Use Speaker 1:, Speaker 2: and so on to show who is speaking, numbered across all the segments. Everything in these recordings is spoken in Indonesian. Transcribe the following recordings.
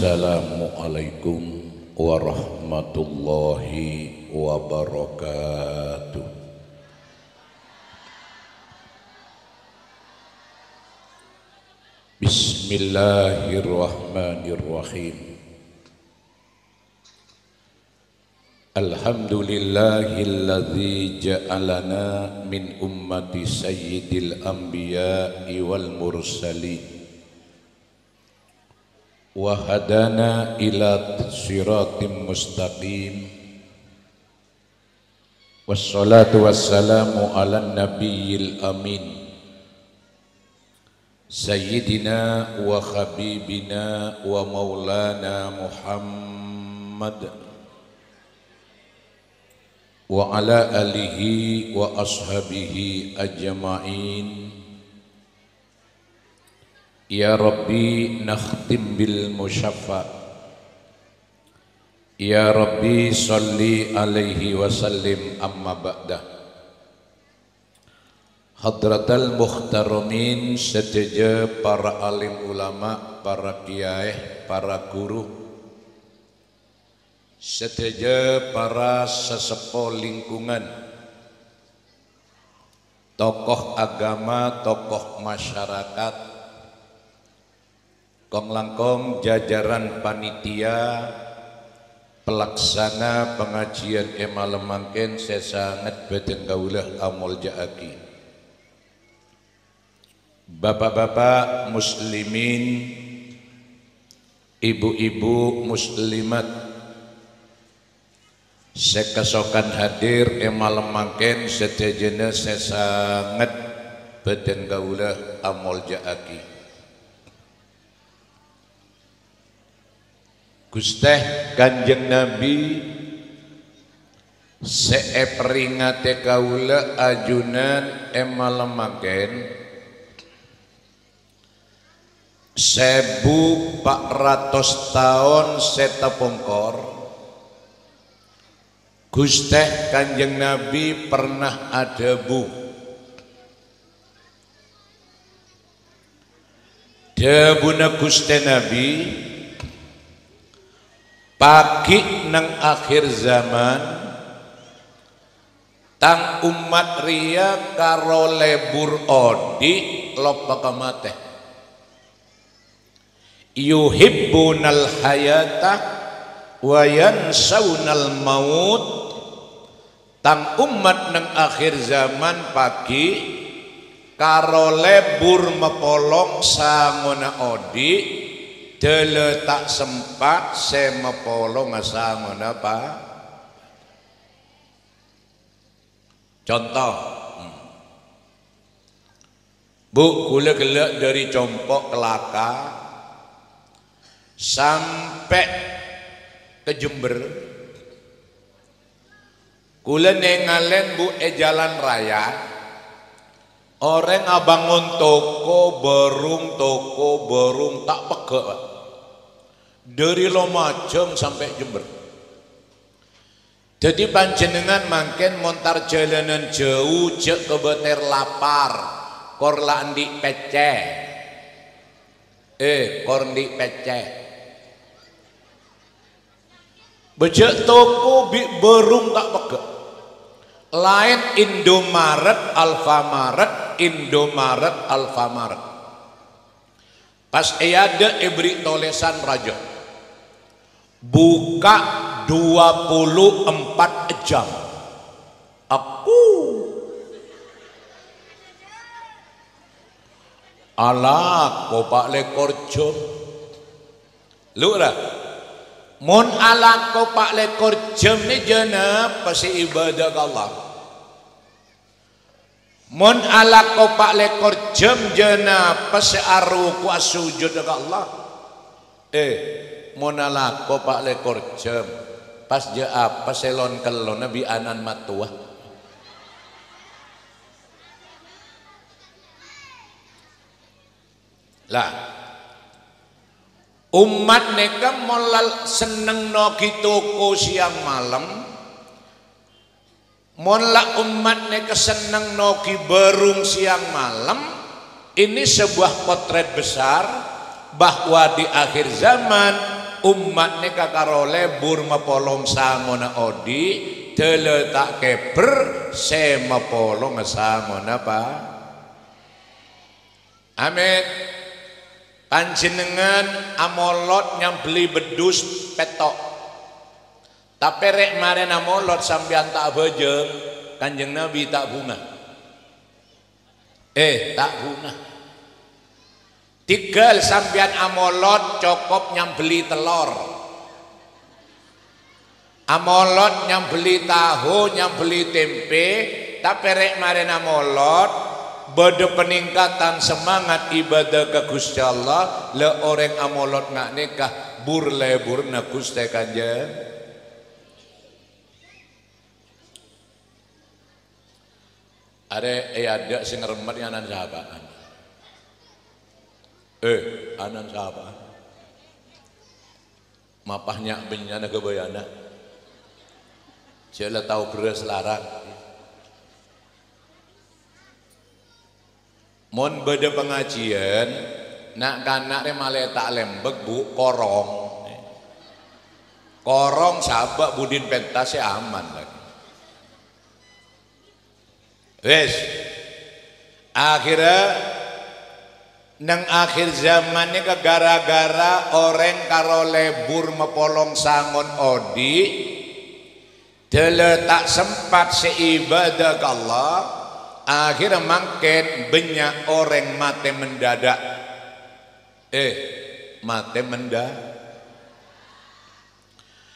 Speaker 1: Assalamualaikum warahmatullahi wabarakatuh. Bismillahirrahmanirrahim. Alhamdulillahilladzi ja'alana min ummati sayyidil anbiya'i wal mursalin وهدانا إلى صراط مستقيم. والصلاة والسلام على النبي الأمين. سيدنا وخبيبنا ومولانا محمد. وعلى آله وأصحابه أجمعين. Ya Rabbi nakhtim bil musyaffa Ya Rabbi salli alaihi wa sallim amma ba'dah Hadratal muhtaramin seteja para alim ulama, para kiai, para guru. Seteja para sesepo lingkungan. Tokoh agama, tokoh masyarakat Kong langkong jajaran panitia pelaksana pengajian emal saya sangat beten kaulah amol jaaki. Bapak-bapak muslimin Ibu-ibu muslimat Saya kesokan hadir emal mangken saya sangat beten kaulah amol jaaki Gusteh Kanjeng Nabi. Seeperingate kaula ajunan emalemaken. Sebu pak ratus tahun setapongkor Gusteh Kanjeng Nabi pernah ada bu. Debuna Guste Nabi pagi nang akhir zaman tang umat ria karo lebur odi lopa kamate yuhibbunal hayata wa yansawnal maut. Tang umat nang akhir zaman pagi karo lebur mepolong sangona odi Dele tak sempat semepolo ngasang apa? Contoh. Hmm. Bu gula gelak dari compok kelaka sampai ke Jember. Kula nengalen bu e jalan raya Orang abangun toko berung toko berung tak pegak dari Lumajang sampai Jember. Jadi panjenengan makin montar jalanan jauh cek kebeter lapar kor landi pece. Eh, kor di pece. Bejek toko bi berung tak pegak. Lain Indomaret, Alfamaret, Indomaret, Alfamaret. Pas ada ibri tolesan raja buka 24 jam. Aku. Ala kopak lekor jam lu lah mon ala kopak lekor jam ni jana pasti ibadah Allah. Mon ala kopak lekor jam jana pasti aru kuas sujud Allah. Eh monala kopak lekor jam pas je apa selon kelon nabi anan matua lah umat neka molal seneng no toko siang malam. Mola umat neka seneng no berung siang malam. Ini sebuah potret besar bahwa di akhir zaman umat ni kakarole bur mapolong samona odi teletak keper se mapolong samona pa amin. Panjenengan amolot yang beli bedus petok. Tapi rek mare amolot sambian tak bejeng kanjeng nabi tak bunga. Eh tak bunga Tigel sambian amolot cokop yang beli telur. Amolot yang beli tahu, yang beli tempe, tapi rek mare amolot bade peningkatan semangat ibadah ke Gusti Allah le orang amolot ngak nikah bur lebur na Gusti kanjeng. Ada eh ada sing remet yang sahabat. Eh, anan siapa? Mapahnya benyana kebayana. Saya tahu beras larang. Mon beda pengajian, nak kanak malah tak lembek bu korong. Korong sahabat budin pentas aman lagi. Wes, akhirnya Nang akhir zaman ini gara-gara orang karo lebur mepolong sangon odi Dele tak sempat seibadah ke Allah Akhirnya makin banyak orang mati mendadak. Eh mati mendadak.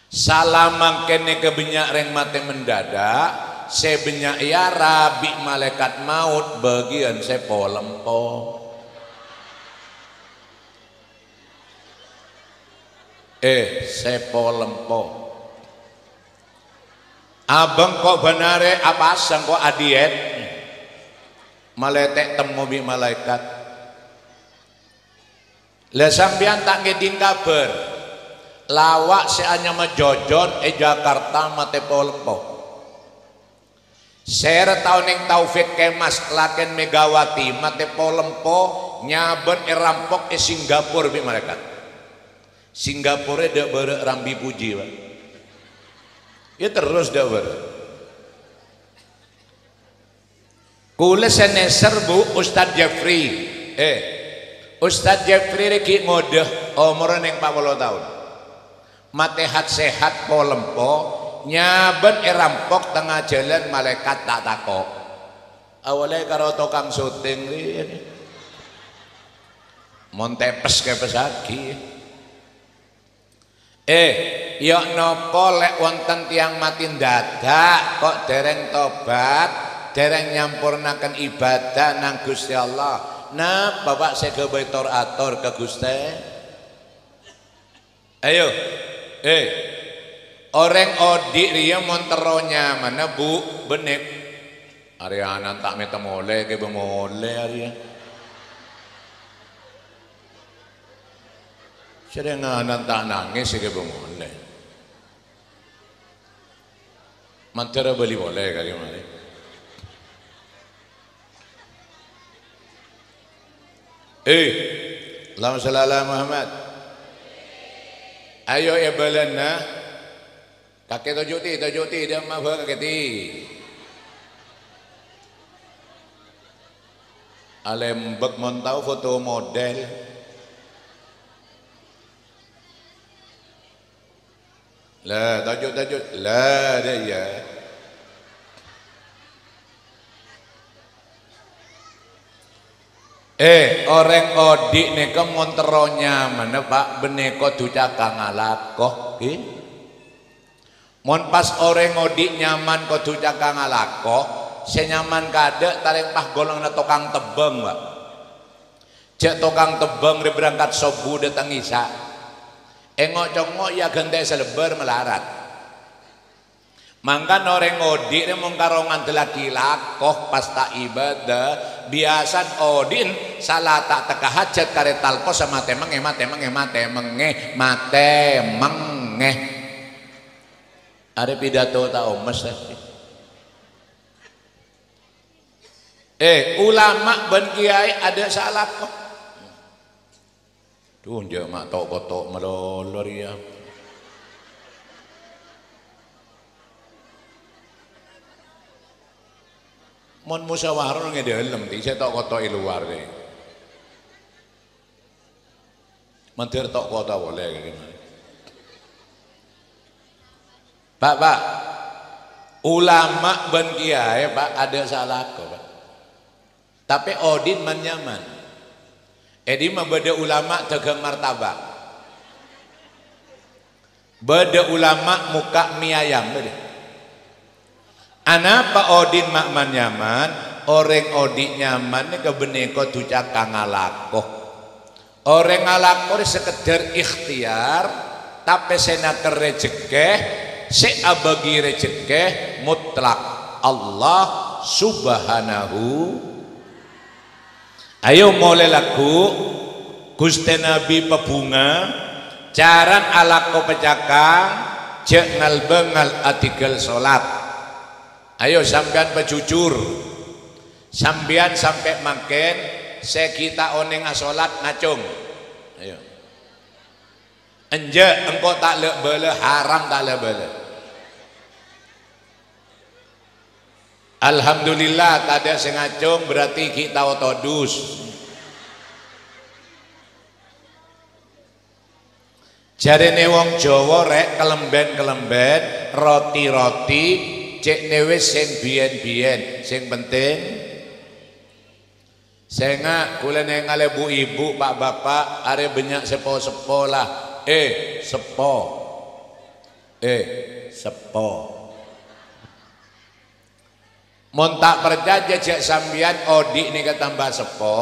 Speaker 1: Salah makin ke banyak orang mati mendadak Sebanyak ya rabi malaikat maut bagian saya polempo eh sepo lempo. Abang kok benare apa asang kok adiet? Maletek temu bi malaikat. Le sampean tak ngedin kabar? Lawak seanya mejojon e Jakarta mate lempo. Sere tahun yang taufik kemas laken Megawati mate lempo nyaben e rampok e Singapura bi malaikat Singapura dak rambi puji pak. Ya terus dak ber. Kula seneser bu Ustad Jeffrey. Eh, Ustad Jeffrey reki ngodeh umur neng 40 tahun. Matehat sehat polempo nyaben erampok tengah jalan malaikat tak takok. Awalnya karo tukang syuting ini. Montepes ke pesagi. Eh, yok nopo lek wonten tiang mati dadak kok dereng tobat, dereng nyampurnakan ibadah nang Gusti Allah. Nah, Bapak betor atur ke Gusti. Ayo. Eh. Orang odik dia monteronya mana Bu benik. Ariana tak metemole ke bemole Ariana. Sedenganan tak nangis ke bengone. Mantara beli boleh kali mana? Eh, Allahumma salli Muhammad. Ayo ya balana. Kakek tujuh ti, tujuh ti, dia mah kakek ti. Alembek montau foto model. La tajuk-tajuk la daya. Eh, orang odik ke monteronya mana pak beneko tuja kangalakoh, ki? Mon pas orang odik nyaman kau tuja kangalakoh, senyaman kade tarik pah golong na tokang tebeng pak. Cek tokang tebeng berangkat sobu datang isa. Engok congok ya gente selebar melarat. Mangka orang ngodi ni mung karongan laki lakoh pas tak ibadah. Biasa odin salah tak teka hajat kare talpo sama temenge mate menge mate menge mate menge ada pidato tak omes eh ulama ben kiai ada salah kok Duh, dia mak tok kotok melolor ya. Mon musyawarah nge dalam ti saya tok kotok di luar deh. Mentir tok kota boleh gimana? Pak, Pak, ulama ben kiai Pak ada salah kok Pak. Tapi Odin man nyaman. Edi mah beda ulama tegang martabak. Beda ulama muka mie ayam beda. Anapa Odin mak man nyaman? Orang Odin nyaman kebeneko tucak kangalako. Orang ngalako sekedar ikhtiar tapi sena kerejekeh si abagi rejekeh mutlak Allah subhanahu Ayo mulai laku Gusti Nabi pebunga Caran ala ko pecakang Cek bengal artikel solat Ayo sampean pejujur. Sampean sampai makin Saya kita oneng asolat ngacung. Ayo. Enje engkau tak lek bele haram tak lek Alhamdulillah tak ada sengacung berarti kita otodus. Jare ne wong Jawa rek kelemben-kelemben, roti-roti, cek newe sing biyen-biyen, sing penting Senga kula ngale bu ibu pak bapak are banyak sepo-sepo lah. Eh, sepo. Eh, sepo. Mon tak percaya cek sambian odi ini ketambah sepo.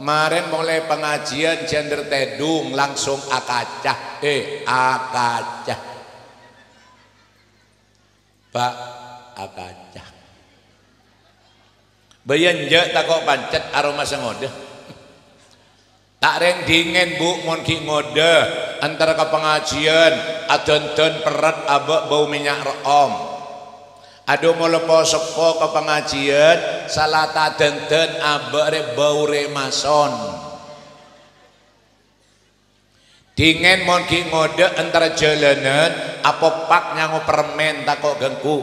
Speaker 1: Maren mulai pengajian gender tedung langsung akacah. Eh akacah. Pak akacah. Bayan je tak kok pancet aroma sengode. Tak reng dingin bu mon ki ngode antara ke pengajian adon-don perat abek bau minyak rom. Aduh lepo sepo ke pengajian salah tadenten abek bau remason. Dingin mon ki ngode antara jalanan apa pak nyango permen tak kok gengku.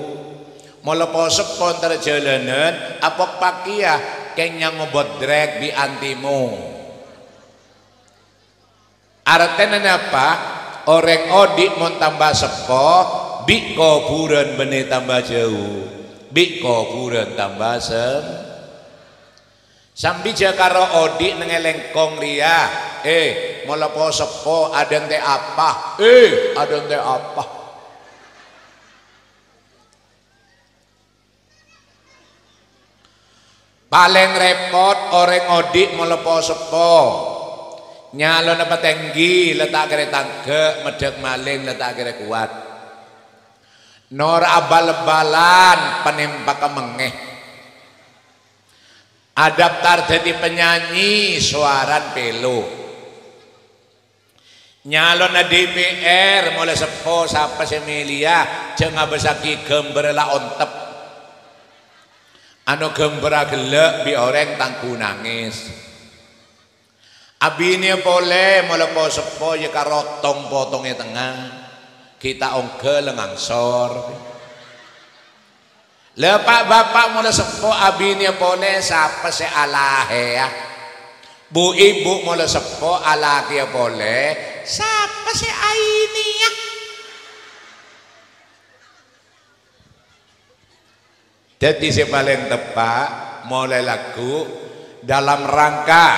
Speaker 1: Mau lepo sepo antara jalanan apa pak kia keng nyango bodrek di antimu. Artinya apa? Orang odik mau tambah sepo bi kuburan benih tambah jauh. Bi kuburan tambah sem sambil karo odi nengelengkong ria. Eh lepo sepo ada ente apa eh ada ente apa paling repot orang odi mau lepo sepo nyalon apa tinggi letak kere tangke medek maling letak kere kuat Nor abal-balan penembak mengeh. Adaptar jadi penyanyi suaran pelo Nyalon na DPR mulai sepo sapa semilia Jangan besaki gember la ontep. Anu gember gelek bi orang tangku nangis. Abini boleh mulai po sepo ya karotong potongnya tengah kita ongke lengang sor. Lepak bapak mulai sepo abini boleh siapa se alahe ya? Bu ibu mulai sepo alaki boleh siapa se aini ya? Jadi si paling tepat mulai lagu dalam rangka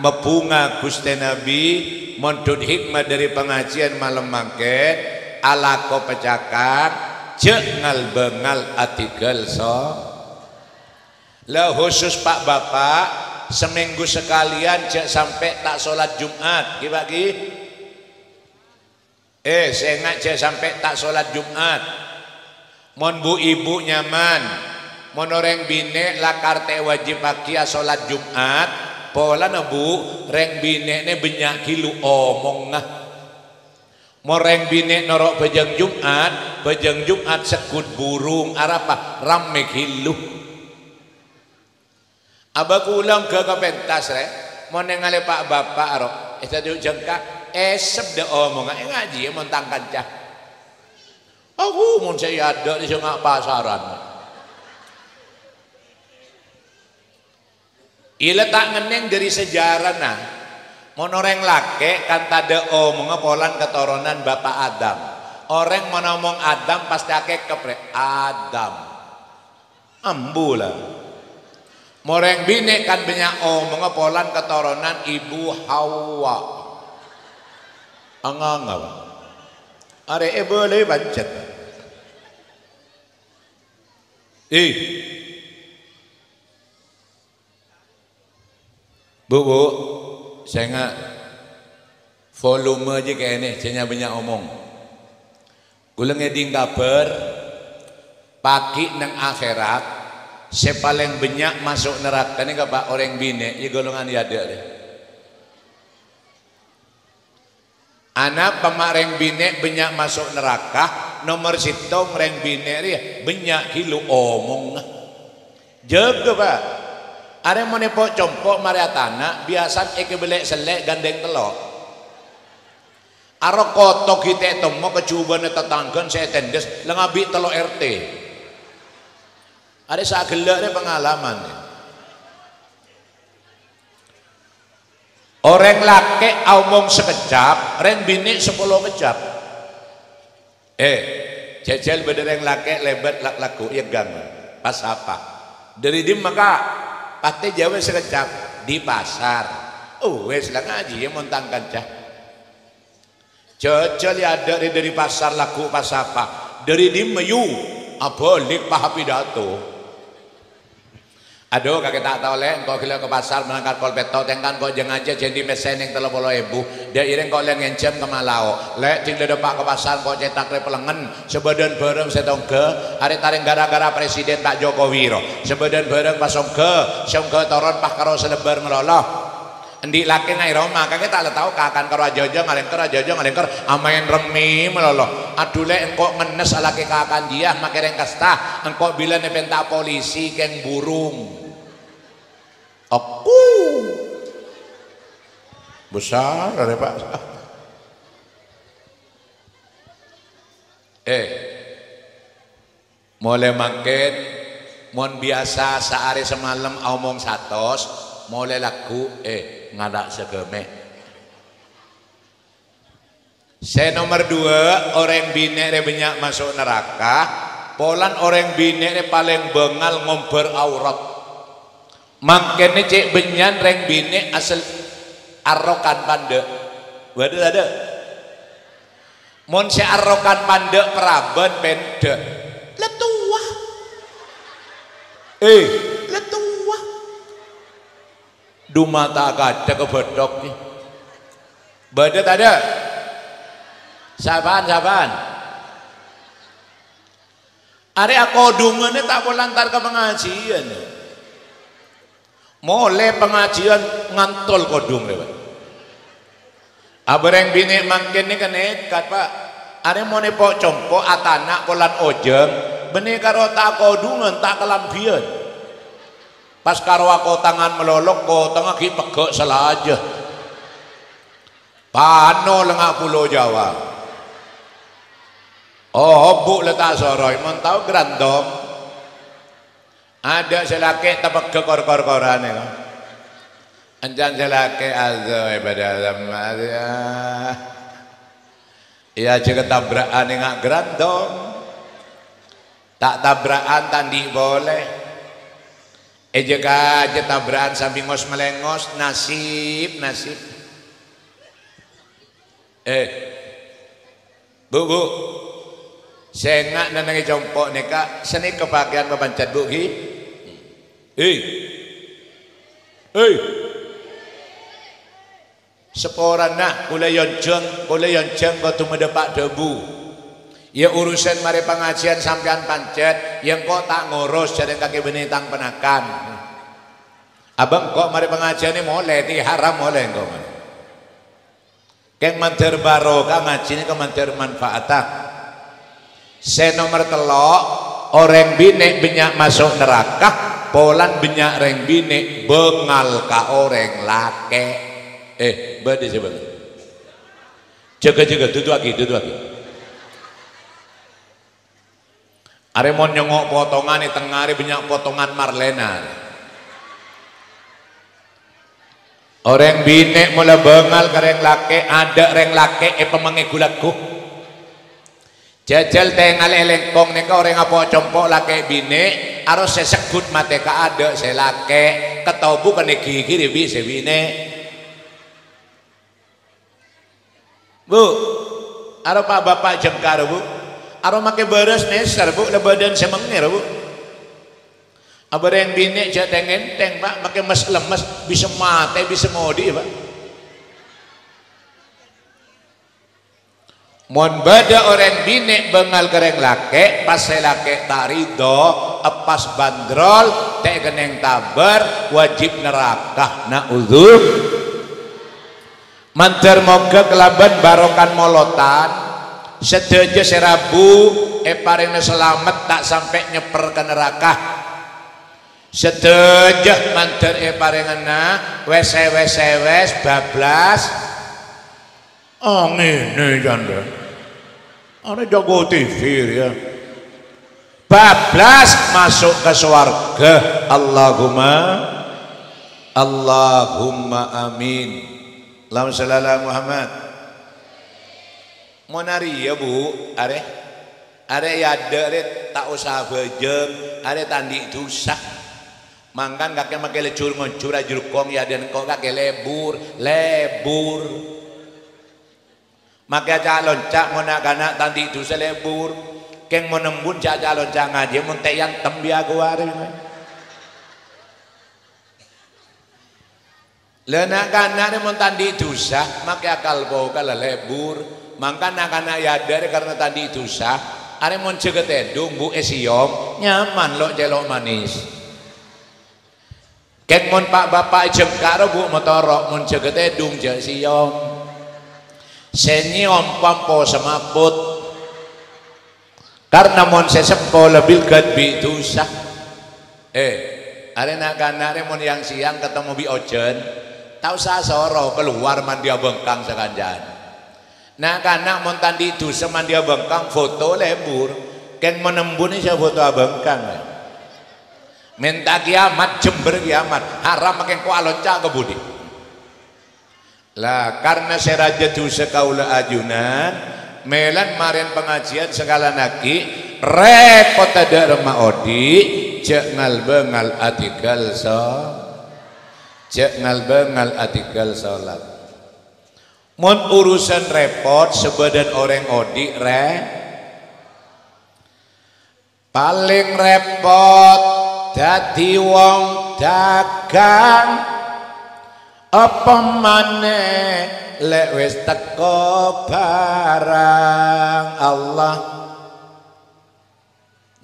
Speaker 1: membunga Gusti Nabi mondut hikmah dari pengajian malam mangket ala ko pecakan jengal bengal atikel so. Lah khusus pak bapak seminggu sekalian cek sampai tak sholat jumat. Gibagi eh saya ngajak sampai tak sholat jumat. Mon bu ibu nyaman. Mon orang bine lakar te wajib pakia sholat jumat. Pola nebu reng bine ne banyak kilu omong nah Moreng bine norok bejeng Jumat, bejeng Jumat sekut burung arapa rame hilu. Abah ulang ke kepentas re, mau nengale pak bapak arok. eh tadi jengka esep de omong. Eh ngaji mau tangkan cah aku mau saya ada di sungai pasaran. Ila tak ngeneng dari sejarah nah Monoreng lake kan tada omong polan keturunan Bapak Adam. Orang ngomong Adam pasti akeh kepre Adam. Ambula. Moreng bine kan banyak omong polan keturunan Ibu Hawa. Angang apa? Are e boleh bancet. Eh. Bu, bu, saya nggak volume aja kayak ini saya banyak omong. Gue ngeding kabar pagi nang akhirat saya paling banyak masuk neraka ini pak orang bine ya golongan ya ada deh anak pemareng bine banyak masuk neraka nomor situ mereng bine ya banyak kilo omong. Jaga pak ada mau nepok compok maria tanah biasa eke belek selek gandeng telok. Aro kotok kita temu kecuban tetanggan saya tendes lengabi telok RT. Ada saat gelak pengalaman. Orang laki omong sekejap, ren bini sepuluh kejap. Eh, jajal yang laki lebat lak laku ya gang. Pas apa? Dari dim maka Pate Jawa sekejap di pasar. Oh, wes lah ngaji ya montang kancah. Jajal ya dari dari pasar laku pas apa? Dari di meyu apa lik paha pidato. Aduh kakek tak tahu leh, kau kira ke pasar menangkap kol peto, tengkan kau jangan aja jadi mesin yang telah puluh ibu. Dia iring kau yang ngencem ke Malau. Leh tinggal depak ke pasar kau cetak le pelengen. Sebadan bareng setong ke, hari taring gara-gara presiden Pak Jokowi ro. Sebadan bareng pasong ke, song ke toron pak karo selebar ngeloloh. Endi laki ngai Roma, kakek tak tahu kakan karo aja-aja ngalengker aja-aja ngalengker amain remi melolo. Adule engkau ngenes laki kakan dia makai rengkasta, engkau bila nepenta polisi keng burung. Aku besar ada pak. Eh, mulai makin, mon biasa sehari semalam omong satos, mulai laku, eh ngadak segeme. Saya nomor dua orang bine banyak masuk neraka, polan orang bine paling bengal ngomber aurat mangkene cek benyan reng bine asal arrokan pande waduh ada mon si arrokan pande peraban pende letua eh. Letua duma tak ada kebedok nih badat ada? Saban saban. Are aku dungane tak polantar ke pengajian. Mulai pengajian ngantol kodung lewat. Abareng bini makin ni kan nekat pak. Ada mau nepok compo atanak kolan ojeng. Benih karo tak kodungan tak kelampian. Pas karo aku tangan melolok ko tengah ki pegok selaja. Pano lengak pulau Jawa. Oh, bu letak soroi, mau tahu grandom. Ada selake tapak ke kor-kor-korane kok. Anjan selake azza pada zaman ya. Ya juga tabrakan ngak grandong. Tak tabrakan tandi boleh. Eh juga aja tabrakan sambil ngos melengos nasib nasib. Eh, bu bu, saya nggak nanti jompok neka seni kebahagiaan membancet bu ki. Hei. Hei. Sekoran nak kula yonceng, kula yonceng kau tu mendepak debu. Ya urusan mari pengajian sampean pancet, yang kau tak ngurus jadi kaki benitang penakan. Abang kok mari pengajian ini mulai di haram mulai kau. Keng manter barokah ngaji ini ke manter manfaatah. Saya nomor telok orang bine banyak masuk neraka Polan banyak reng bini bengal ka orang lake eh bade sebab jaga-jaga duduk lagi duduk lagi Are mau nyengok potongan di tengah banyak potongan Marlena. Orang bine mula bengal kareng lake ada reng lake e pemangi gulaku. Jajal tengal elengkong nika orang apa compok lake bine harus sesekut mate ka ada se lake ketau bukan gigi ribi bine. Bu, aro pak bapak jengkar bu. Aro make beres neser bu, le badan semengir bu. Yang bini jateng enteng pak, make mas lemes, bisa mati, bisa modi pak. Mon bada orang bini bengal kereng lake, pas saya lake tak ridho, pas bandrol, teh geneng tabar, wajib neraka. Uzur, mantar moga kelaban barokan molotan, sedaja serabu e paring selamat tak sampai nyeper ke neraka sedaja mantar e paringana wes wes wes bablas oh ngene janda ana jago TV ya. Bablas masuk ke surga Allahumma Allahumma amin. Allahumma Muhammad. Monari ya bu? Are are ya ada tak usah bejeng are tandi dosa mangkan kakek make lecur ngoncur ajur kong ya dan kok kakek lebur. Lebur maka calon cak mona kana tandi dosa lebur keng menembun cak calon cak ngaji. Teh yang tembi aku are Lena kana mun tandi dosa maka akal bau kala lebur mangka nak-anak ya dari karena itu sah are mon cegetedung bu esiom nyaman lo jelok manis. Kek mon pak bapak jengkar bu motorok mon cegetedung je siom senyom pampo semaput karena mon sesepo lebih bi dosa eh are nak-anak mon yang siang ketemu bi ojen. Tahu sah soro keluar mandi bengkang sekanjan Nah karena montan di itu seman dia bengkang foto lebur Ken menembuni saya foto abengkang. Minta kiamat jember kiamat. Haram makin ku alonca ke budi Lah karena saya raja tu sekaula ajunan Melan marin pengajian segala naki Repot ada remah odi Cek ngal bengal atikal so Cek ngal bengal atikal sholat Mun urusan repot sebadan orang odi re. Paling repot dadi wong dagang apa maneh? Lek wis teko barang Allah.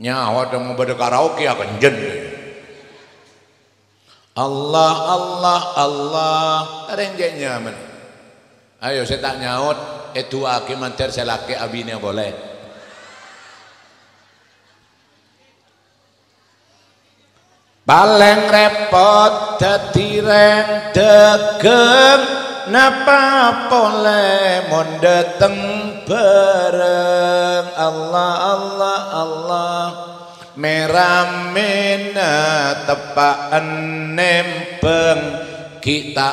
Speaker 1: Nyawa dong mau karaoke akan jen Allah Allah Allah. Ada yang nyaman? Ayo saya tak nyaut, itu aki manter saya laki abinya boleh. paling repot dadi rendegeng napa pole mondeteng bareng? Allah Allah Allah. Meramena tepak enem kita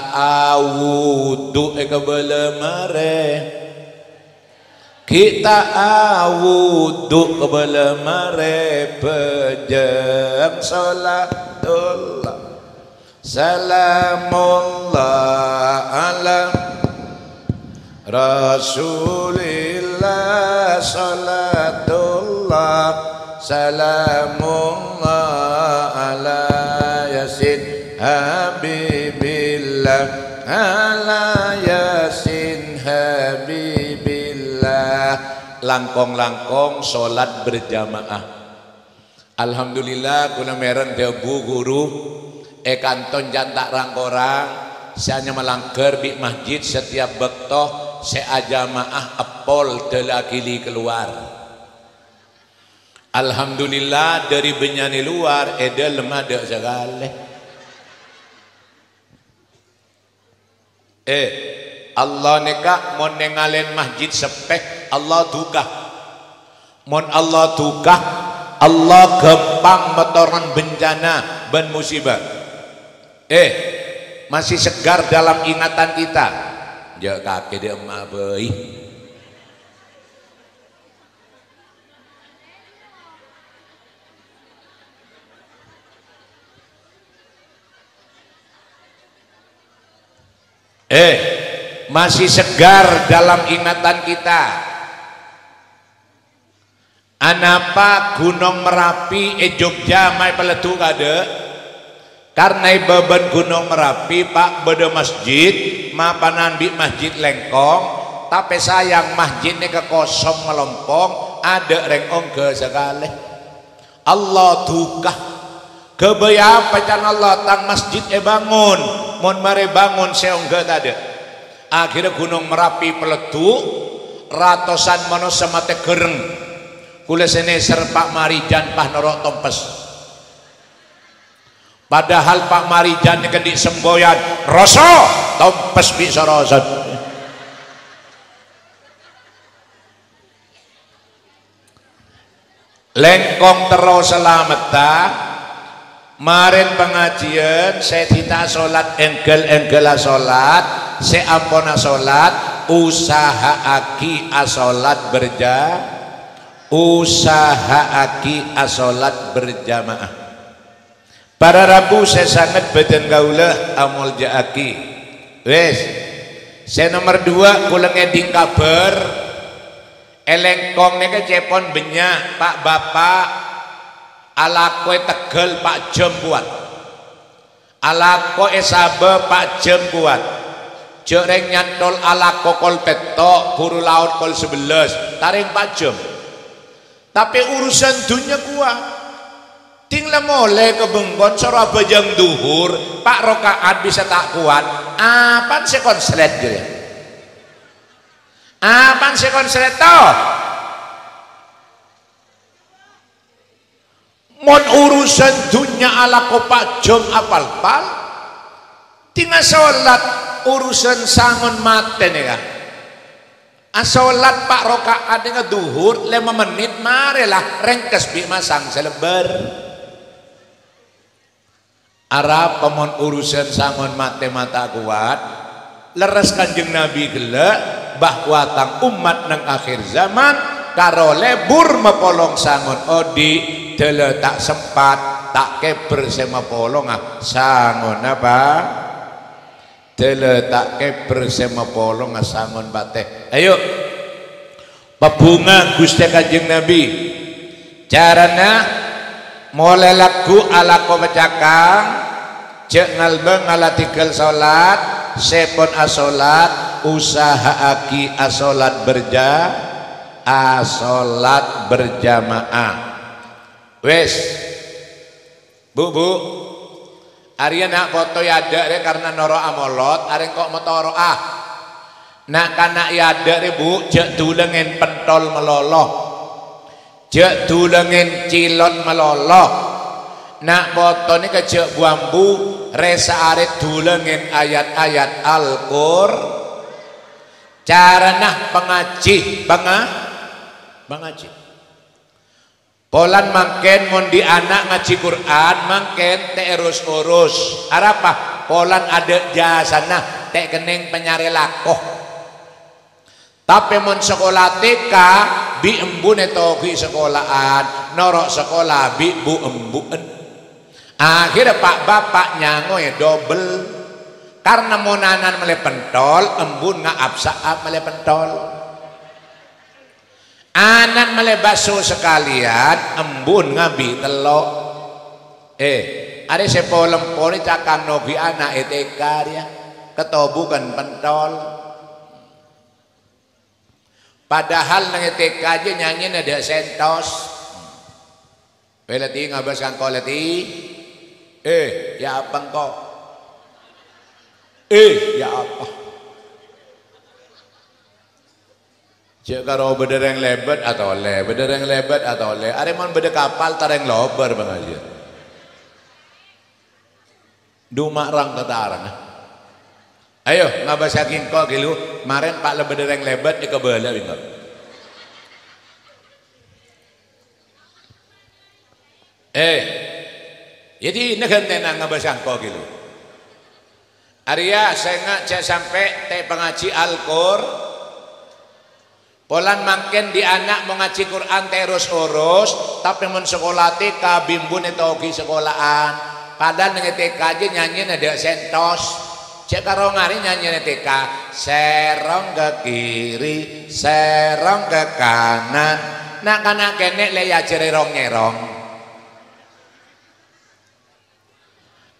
Speaker 1: awudu eka bele mare. Kita awudu kebala mare pejam salatullah. Salamullah ala rasulillah. Salatullah. Salamullah ala yasin habibin langkong-langkong sholat berjamaah. Alhamdulillah kuna meren debu guru. E kanton jantak rangkorang. Saya melanggar di masjid setiap bektoh. Saya jamaah apol telakili keluar. Alhamdulillah dari benyani luar edel lemah dek segala eh Allah neka mon nengalen masjid sepek Allah duka mon Allah duka Allah gempang metoran bencana ben musibah. Eh masih segar dalam ingatan kita. Ya kakek dia emak bayi Eh, masih segar dalam ingatan kita. Anapa Gunung Merapi e Jogja mai peletu kade? Karena beban Gunung Merapi Pak beda masjid, mapanan bi masjid lengkong, tapi sayang masjidnya ke kosong melompong, ada rengong ke sekali. Allah tukah Kebaya pacan Allah tang masjid e bangun, mon mare bangun seongga tadi. Akhirnya gunung Merapi peletu, ratusan manusia mate gereng. Kule sene serpak marijan pah norok tompes. Padahal Pak Marijan kedik semboyan, rasa tompes bisa rasa. Lengkong terus selamat Marin pengajian saya tidak sholat enggel-enggel sholat saya ampona sholat usaha aki asolat berja usaha aki asolat berjamaah. Para rabu saya sangat badan gaulah amul jaaki wes saya nomor dua kulang eding kabar elengkong neka cepon benyak pak bapak ala kowe tegel pak jam kuat. Ala kowe sabe pak jam kuat. Jereng nyantol ala kokol petok buru laut kol sebelas taring pak jam tapi urusan dunia kuat. Tinggal mulai ke bengkon sora bajang duhur pak rokaat bisa tak kuat. Apa sih konslet gitu apa sih konslet toh mon urusan dunia ala kopak jom apal pal. Tinggal sholat urusan sangon mate nih kan asolat pak rokaat dengan duhur lima menit marilah rengkes bi masang selebar. Arab pemon urusan sangon mate mata kuat leres kanjeng Nabi gele bahwa tang umat nang akhir zaman karo lebur mepolong sangon odi dele tak sempat tak keber sema polong ah. Sangon apa? Dele tak keber sema polong ah sangon bate ayo. Pebunga Gusti Kanjeng Nabi. Carana mulai lagu ala ko bacakang cek ngalbeng ala tinggal salat sepon asolat usaha aki asolat berja asolat berjamaah Wes. Bu, Bu. Arya nak foto yada re karena noro amolot, are kok motoro ah. Nak kana yada re Bu, cek tulengin pentol meloloh. Cek tulengin cilon meloloh. Nak foto ni kecek buambu, resa are tulengin ayat-ayat Al-Qur. Cara nah pengaji, bangah, pengaji. Polan mangken mondi anak ngaji Quran mangken te urus urus. Arapa? Polan ada jasana te keneng penyare lakoh. Tapi mon sekolah TK bi embun togi sekolahan, norok sekolah bi bu embuen. Akhirnya pak bapak nyango ya double. Karena monanan mele pentol, embun nggak absaab mele pentol anak melebasu sekalian embun ngabi telok. Eh ada sepolem poli cakang nogi anak ETK dia. Ketobukan pentol. Padahal nang ETK aja nyanyi ada sentos. Peleti ngabas kang eh ya apa engkau? Eh ya apa Cek karo bedereng lebet atau le, bedereng lebet atau le. Areman bede kapal tareng lober bang aja. Duma rang ketarang. Ayo ngabasakin kok gilu. Kemarin Pak lebedereng lebat di kebala bingkok. Eh, jadi negentena ngabasang kok gilu. Arya saya ngajak sampai teh pengaji Al-Qur Polan makin di anak mengaji Quran terus urus tapi sekolah TK bimbun itu oke sekolahan. Padahal dengan TK aja nyanyi ada sentos. Cek karo ngari nyanyi TK serong ke kiri serong ke kanan. Nak kanak kene le ya cerong nyerong.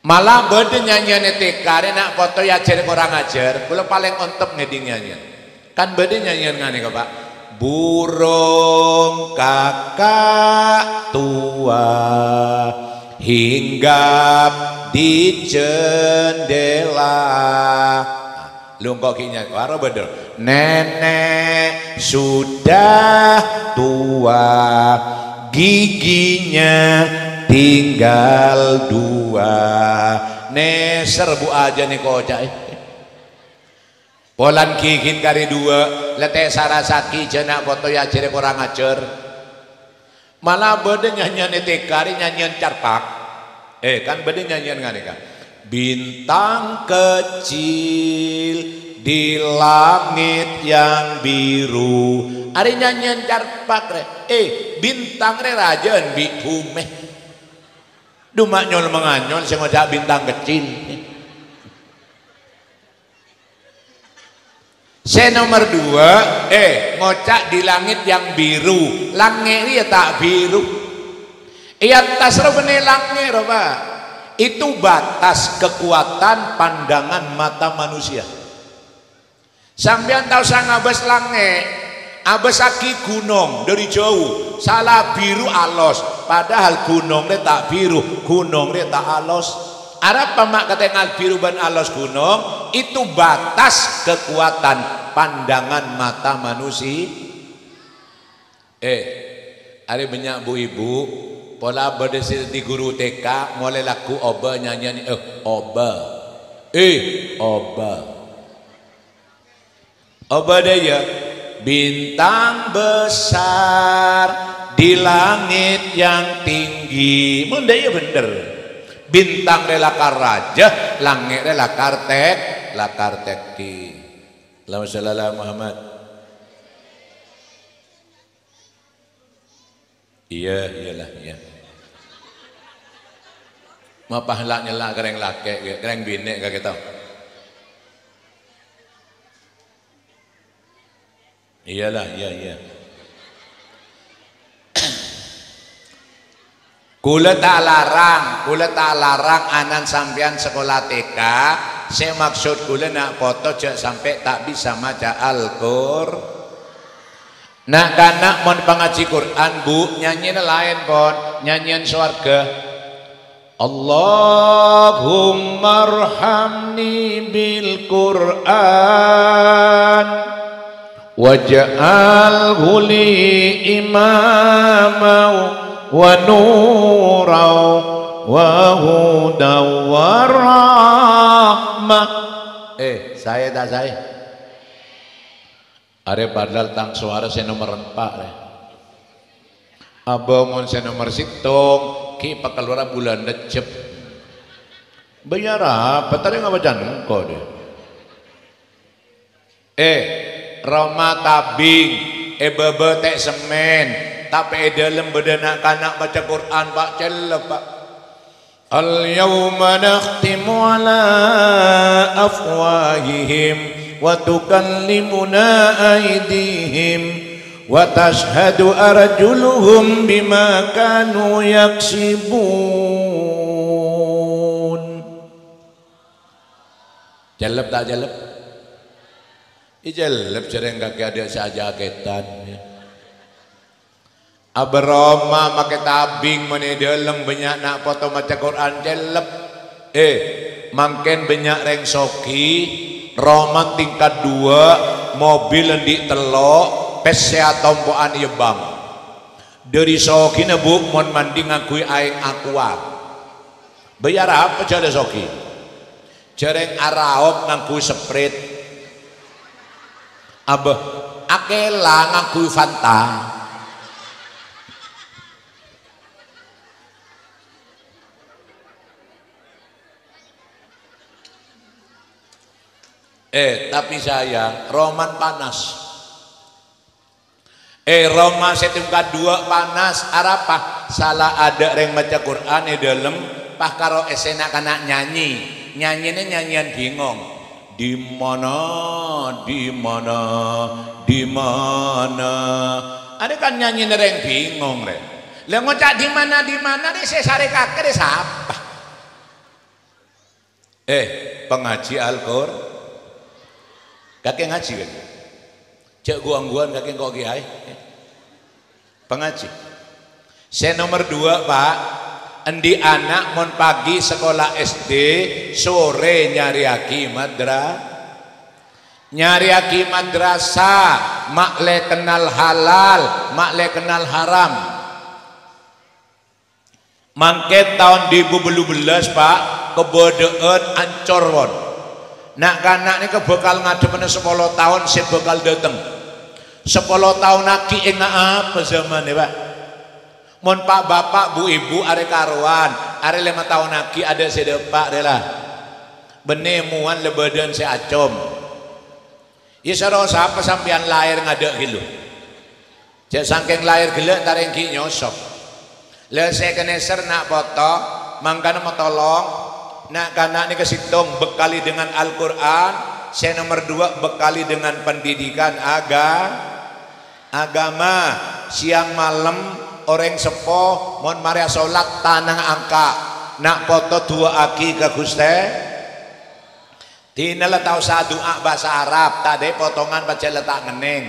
Speaker 1: Malah bede nyanyian TK nak foto ya jadi kurang ajar. Kula paling ontep ngeding nyanyian. Kan bede nyanyian ngene kok Pak. Burung kakak tua hinggap di jendela. Lungkok kinya karo bener. Nenek sudah tua giginya tinggal dua neser bu aja nih kocak Polan kikin kari dua. Letek sarasaki jenak foto ya jadi kurang ajar. Malah bede nyanyian itu kari nyanyian carpak. Eh kan bede nyanyian ngane kan bintang kecil di langit yang biru. Ada nyanyian carpak eh bintang re rajan bi bumeh Dumak nyol menganyol sing ngojak bintang kecil. Saya nomor dua, eh ngocak di langit yang biru. Langit ya tak biru. Iya tasro benih langit, Pak. Itu batas kekuatan pandangan mata manusia. Sampean tahu sang abes langit, abes aki gunung dari jauh, salah biru alos, padahal gunung dia tak biru gunung dia tak alos Arab pamak ketengal biru ban alos gunung itu batas kekuatan pandangan mata manusia. Eh ada banyak bu ibu pola berdesir di guru TK mulai laku oba nyanyian eh oba. Eh oba. Oba dia bintang besar di langit yang tinggi. Munda ya bener bintang relakar raja langit relakar tek lakar teki Allahumma Muhammad. Iya iyalah iya. Mau pahala nyela kereng lake kereng bine gak kita? Iyalah iya iya Kula tak larang, kula tak larang anan sampean sekolah TK. Saya maksud kula nak foto jak sampai tak bisa maca Al-Qur. Nak kanak mon pengaji Quran bu nyanyi lain pon nyanyian swarga. Allahumma arhamni bil Quran waj'alhu li imamau ونورا وهدى ورحمة eh saya tak saya are padahal tang suara saya nomor empat eh. abamon saya nomor situng ki pakalura bulan decep bayar apa tadi nggak baca kau deh eh Roma tabing eh bebe tek semen tapi dalam bedanak kanak baca Quran pak celep pak. Al yawma nakhtimu ala afwahihim wa tukallimuna aydihim wa tashhadu arjuluhum bima kanu yaksibun. Celep tak celep Ijelep sering kaki ada saja ketan ya. Abroma make tabing mani dalam banyak nak foto maca Quran jelep. Eh, mangken banyak reng soki, Roma tingkat dua, mobil di telok, pesea tompoan iya bang. Dari soki nebuk mon mandi ngakui aing aqua. Bayar apa jadi soki? Jereng araop nganggo seprit. Abah akela nganggo Fanta. Eh, tapi sayang, roman panas. Eh, Roma setingkat dua panas, arapa salah ada reng baca Quran di dalam, pah karo esena kena nyanyi, nyanyinya nyanyian bingung. Di mana, di mana, di mana. Ada kan nyanyi reng bingung reng. Lah ngocak di mana di mana deh saya sare kakek deh siapa? Eh, pengaji Al-Qur'an kakek ngaji kan cek guang-guan kakek kok kiai? Pengaji. Saya nomor dua pak. Endi anak mon pagi sekolah SD sore nyari aki madra nyari aki madrasah makle kenal halal makle kenal haram. Mangke tahun 2012 pak kebodohan ancor won Nak kanak ini kebekal ngadep sepuluh tahun si bekal dateng. Sepuluh tahun lagi enak apa zaman ini pak? Mon pak bapak bu ibu are karuan, are lima tahun lagi ada si depak rela. Benemuan lebadan si acom. Ya siapa sampean lahir ngadek gilu. Cek sangking lahir gila taring ki nyosok. Lah saya kena nak foto, mangkana mau tolong Nak kanak ni kesitung bekali dengan Al-Quran. Saya nomor dua bekali dengan pendidikan aga, agama. Siang malam orang sepo mon maria solat tanah angka. Nak foto dua aki ke guste. Tahu sa doa bahasa Arab, tadi potongan baca letak ngening.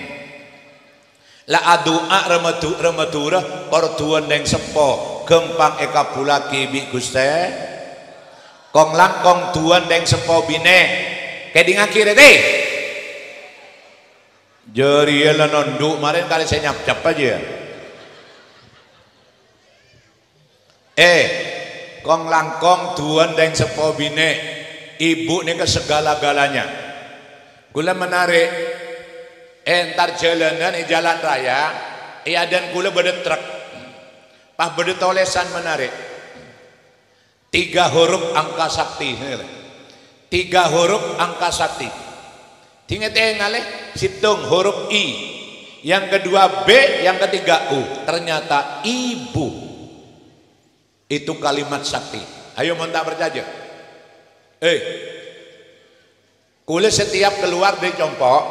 Speaker 1: La doa remedu remedura korduan deng sepo gempang eka pula kibi guste kong langkong tuan deng sepo bine. Keding akhirnya deh. Jari ya nonduk. Kemarin kali saya nyap cap aja eh kong langkong tuan deng sepo bine. Ibu nih ke segala-galanya. Gula menarik. Entar jalanan di jalan raya iya dan gula beda truk. Pah beda tolesan menarik Tiga huruf angka sakti. Tiga huruf angka sakti. Tinggal ngalih situng huruf I. Yang kedua B, yang ketiga U. Ternyata ibu. Itu kalimat sakti. Ayo mentah berjaja. Eh, kulit setiap keluar dari compok,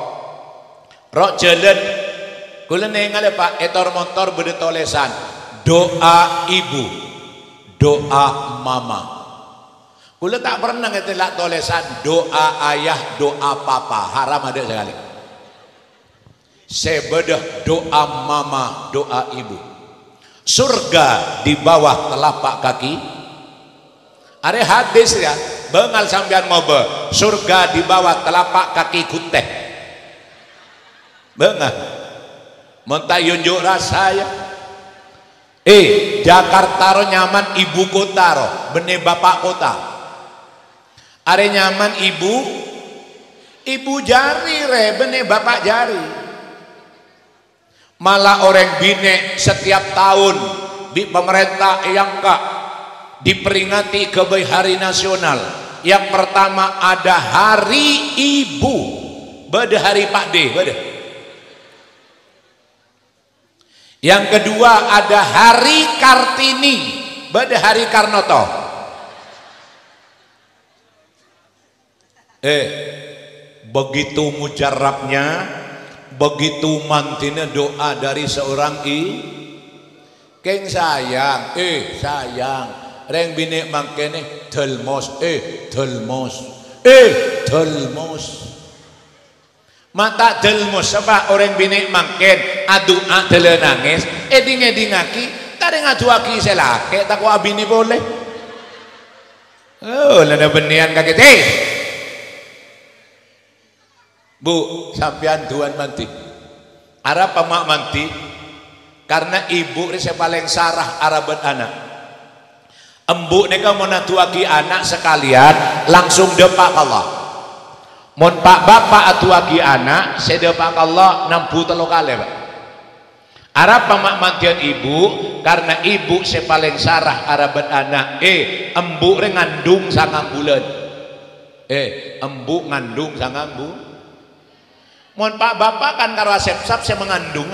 Speaker 1: rok jalan, kulit nengal pak, etor motor berdoa doa ibu doa mama. Kula tak pernah ngetelak tulisan doa ayah, doa papa. Haram ada sekali. Sebedah doa mama, doa ibu. Surga di bawah telapak kaki. Ada hadis ya, bengal sambian ngobrol. Surga di bawah telapak kaki kuteh. Bengal. Mentah yunjuk rasa ya. Eh, Jakarta ro nyaman ibu kota ro, bene bapak kota. Are nyaman ibu, ibu jari re, bene bapak jari. Malah orang bine setiap tahun di pemerintah yang kak diperingati ke hari nasional. Yang pertama ada hari ibu, bade hari Pak D, bade. Yang kedua ada Hari Kartini, pada Hari Karnoto. Eh, begitu mujarabnya, begitu mantina doa dari seorang i, keng sayang, eh sayang, reng bini mangkene delmos, eh delmos, eh delmos mata delmo sebab orang bini mangken adu adele nangis. Eding eding aki tadi ngadu aki selake tak wa bini boleh. Oh lada benian kaget eh bu sampian tuan manti Arab pemak manti karena ibu ini paling sarah arabat anak. Embuk nika mau atuaki anak sekalian langsung depak Allah. Mon pak bapak atuaki anak sedepak Allah nampu telo kali pak. Arab pamak mantian ibu karena ibu se paling sarah arabat anak. Eh embuk ngandung sangang bulan. Eh embuk ngandung sangang bu. Mon pak bapak kan karo asep sap saya mengandung.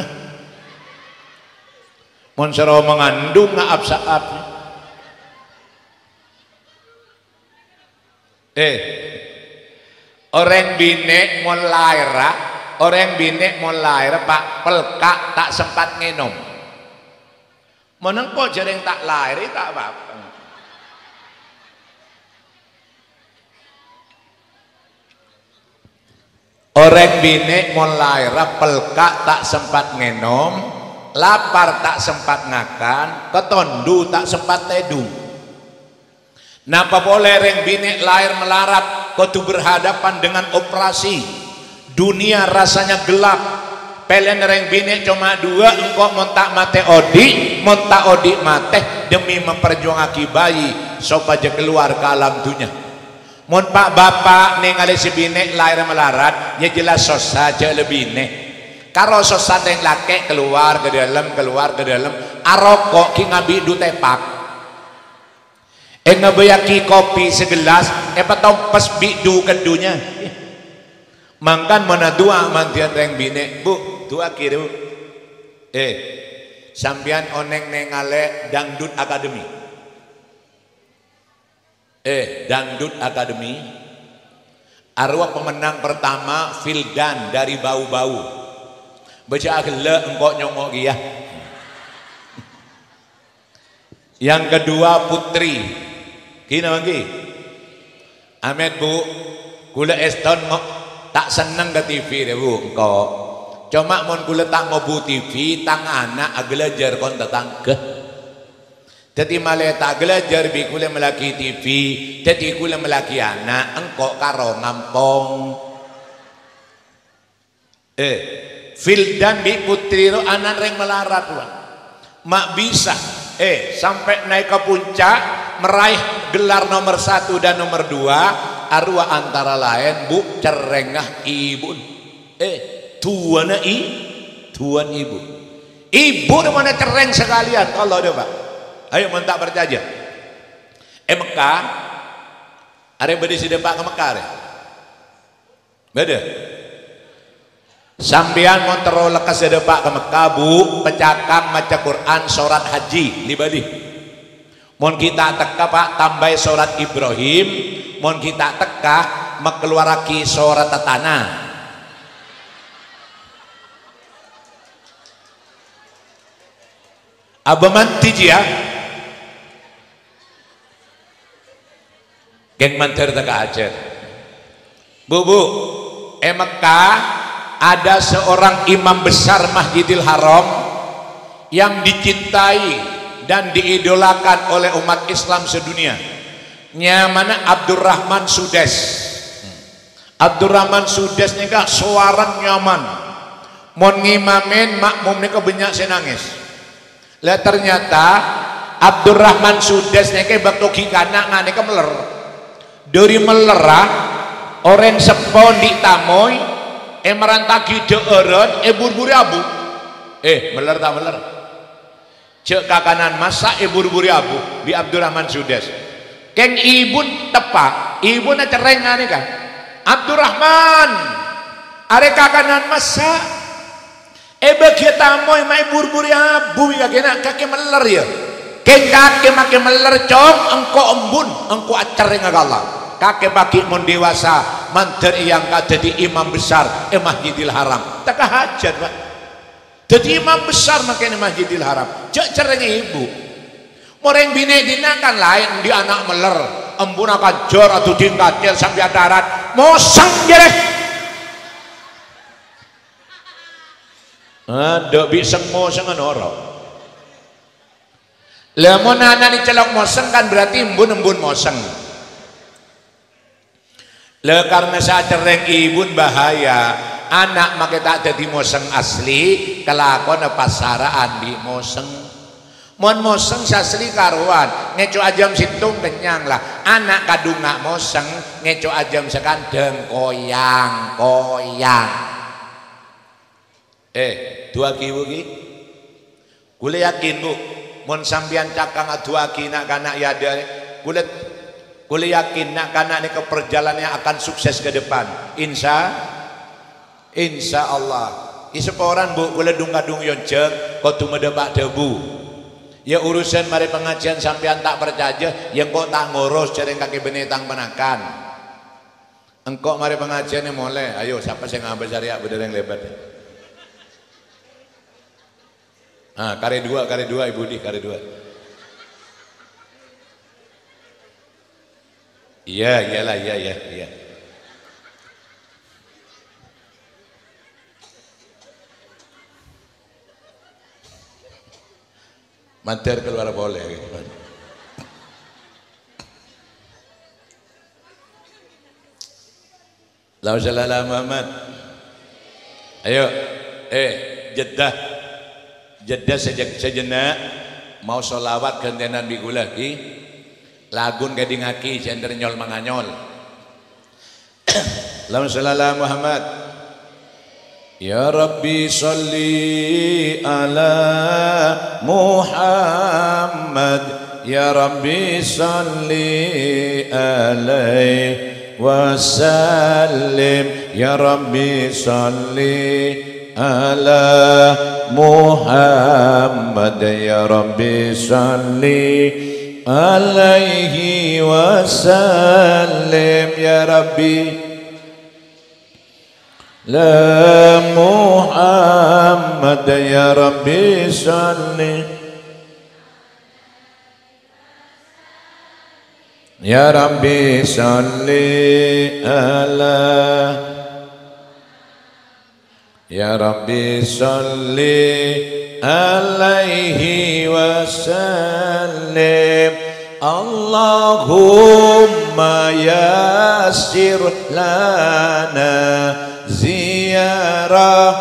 Speaker 1: Mon sero mengandung ngaap saap Eh, orang bine mau lahir, orang bine mau lahir pak pelka tak sempat ngenom. Menengko jaring tak lahir tak apa. Orang bine mau lahir pelka tak sempat ngenom, lapar tak sempat ngakan, ketondu tak sempat tedung. Napa boleh reng bini lahir melarat kau berhadapan dengan operasi dunia rasanya gelap. Pelen reng bini cuma dua engkau montak mate odi montak odi mate demi memperjuangkan bayi. Supaya keluar ke alam dunia. Mon pak bapak ningali si bini lahir melarat ya jelas sos saja lebih nih karo sosan yang laki keluar ke dalam keluar ke dalam. Arokok ki ngabi du tepak Eh ngabayaki kopi segelas, eh patau pas bidu kedunya. Mangkan mana dua mantian reng bine, bu, dua kiru. Eh, sambian oneng nengale dangdut akademi. Eh, dangdut akademi. Arwah pemenang pertama Fildan dari bau-bau. Baca agile engkau nyongok ya. Yang kedua Putri Kina lagi. Amet bu, kula eston tak seneng ke TV deh bu, engkau. Cuma mon kula tak mau bu TV, tang anak agelajar kon ke. Jadi malah tak gelajar bi kula melaki TV, jadi kula melaki anak, engkau karo ngampong. Eh, Fildan bi putri anak reng melarat Mak bisa, eh sampai naik ke puncak meraih gelar nomor satu dan nomor dua arwah antara lain bu cerengah ibu. Eh tuan i tuan ibu. Ibu mana cereng sekalian? Kalau ada pak. Ayo mentak berjaja eh Mekah. Ada bedi si depak ke Mekah ada beda Sambian montero lekas depak ke Mekah bu pecakam maca Quran surat haji di Bali. Mon kita teka pak tambah surat Ibrahim, mon kita teka mengeluaraki surat tanah. Abaman ya. Geng manter teka ajar. Bu bu, eh Mekah ada seorang imam besar Masjidil Haram yang dicintai dan diidolakan oleh umat Islam sedunia. Nyamana Abdurrahman Sudes. Abdurrahman Sudes ini kak suara nyaman. Mon ngimamin makmum ini banyak senangis lihat ternyata Abdurrahman Sudes ini kak bakto kikana ngane meler. Dari melerah orang sepon di tamoy eh merantaki deeren eh burburi abu. Eh meler tak meler cek kakanan masa eh burburi abu di Abdurrahman Sudes. Keng ibu tepak ibu na cerengan kan Abdurrahman are kakanan masa eh bagi tamu mai burburi abu ya kena kaki meler ya. Keng kaki makin meler cong engko embun engko acereng Allah kakek bagi mon dewasa mantan yang jadi imam besar eh masjidil haram. Tak hajat pak. Jadi imam besar makanya masjidil haram. Cek caranya ibu. Orang bine dina kan lain di anak meler. Embun akan jor atau tingkatnya sampai darat. Mosang jereh ada bisa mosang orang Lemon anak dicelok moseng kan berarti embun embun moseng le karena saat cereng ibu bahaya anak make tak jadi moseng asli kelakon pasaraan di moseng Mon moseng sasli karuan, ngeco ajam sintung kenyang lah. Anak kadung nggak moseng, ngeco ajam sekandeng koyang, koyang. Eh, dua kiwu ki. Kule yakin bu, mon sambian cakang dua ki nak kana ya ada. Kule kule yakin nak kana ni keperjalanannya akan sukses ke depan. Insya Insya Allah. Iseporan bu, kule dung kadung yon cek, kau tu medebak debu. Ya urusan mari pengajian sampean tak percaya, yang kok tak ngurus jaring kaki benetang penakan. Engkau mari pengajian yang mulai, ayo siapa sih ngambil bedel yang lebat. Ah, kare dua, kare dua ibu di kare dua. Iya, iyalah, iya, iya, iya. Mater keluar boleh. Lau salala Muhammad. Ayo, eh, Jeddah. Jeddah sejenak mau solawat ke Nabi gula lagun gading aki gender nyol manganyol Allahumma shalli Muhammad. Ya Rabbi salli ala Muhammad. Ya Rabbi salli alaihi wa sallim Ya Rabbi salli ala Muhammad. Ya Rabbi salli ya عليه وسلم. يا ربي لا محمد يا ربي صل. يا ربي صل على يا ربي صل عليه وسلم. اللهم يسر لنا زيارة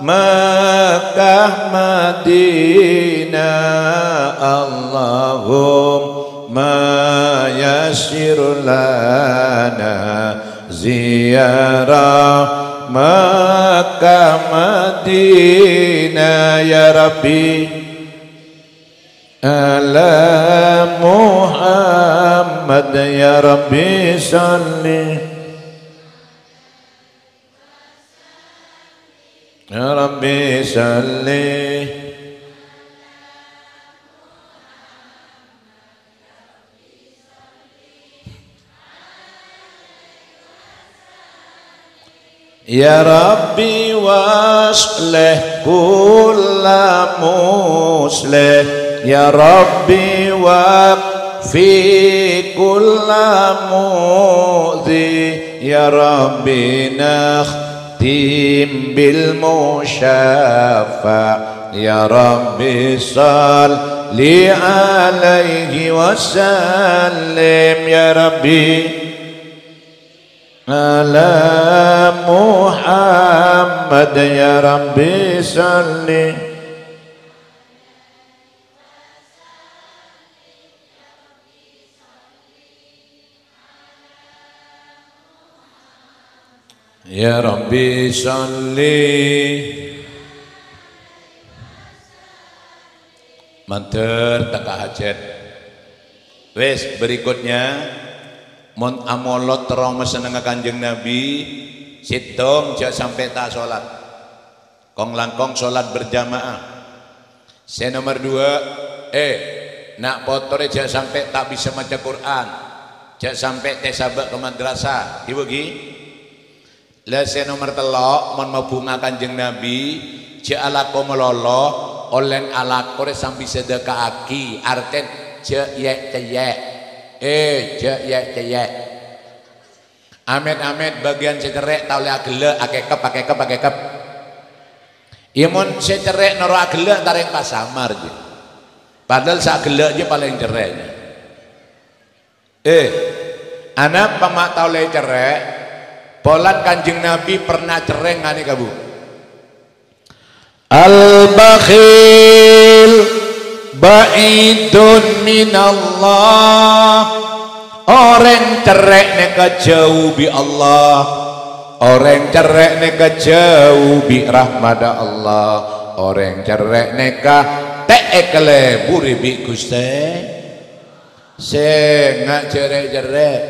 Speaker 1: مكة مدينة اللهم يسر لنا زيارة مكة مدينة يا ربي على محمد يا ربي صل. يا ربي صل. يا ربي واصلح كل مسلم يا ربي وفي كل مؤذي يا ربي نخ يختم بالمشافع يا ربي صل لي عليه وسلم يا ربي على محمد يا ربي صلِّ Ya Rabbi salli. Manter taka hajat. Wes berikutnya. Mon amolot terong meseneng kanjeng Nabi. Sitom jak sampai tak sholat Kong langkong sholat berjamaah. Saya nomor dua Eh Nak potore jak sampai tak bisa baca Quran. Jak sampai teh sabak ke madrasah. Ibu gi lah saya nomor telok mon bunga kanjeng Nabi ala ko melolo olen ala kore sampai sedekah aki arten ce ye ce ye eh ce ye ce ye Amet amet bagian cecerek tau le agele akekep akekep akekep. Imun cecerek noro agele tarik pasamar je. Padahal sak gele aja paling cereknya Eh anak pamak tau le cerek Polan kanjeng Nabi pernah cereng ngani kabu. Al bakhil Ba'idun minallah. Orang cerek ne kejauh bi Allah. Orang cerek ne kejauh bi rahmat Allah. Orang cerek ne ka te'ekle buri bi guste Se ngak cerek-cerek.